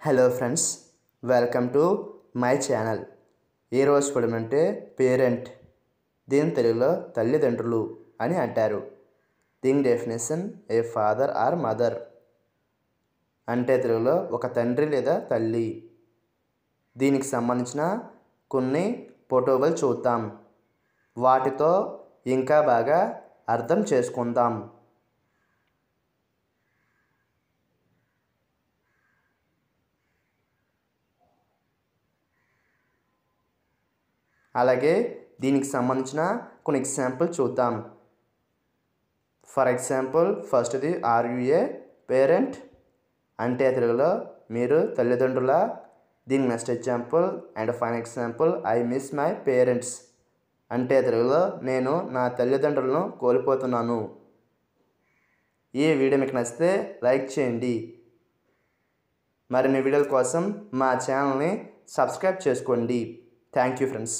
Hello friends welcome to my channel. ఈరోజు పదం అంటే పేరెంట్ దీని తెలుగులో తల్లిదండ్రులు అని అంటారు. దీని definition a father or mother? అంటే తెలుగులో ఒక తండ్రి లేదా తల్లి. దీనికి సంబంధించిన కొన్ని ఫోటోలు చూద్దాం. వాటితో ఇంకా బాగా అర్థం చేసుకుందాం. అలాగే దీనికి సంబంధించిన కొన్ని ఎగ్జాంపుల్ చూద్దాం. ఫర్ ఎగ్జాంపుల్ ఫస్ట్ది ఆర్యుఏ పేరెంట్ అంటే తెలుగులో మీరు తల్లిదండ్రుల? దీని next example and fine example I miss my parents అంటే తెలుగులో నేను నా తల్లిదండ్రులను కోల్పోతున్నాను. ఈ వీడియో మీకు నచ్చితే లైక్ చేయండి. మరిన్ని వీడియోల కోసం మా ఛానల్ని సబ్స్క్రైబ్ చేసుకోండి. Thank you friends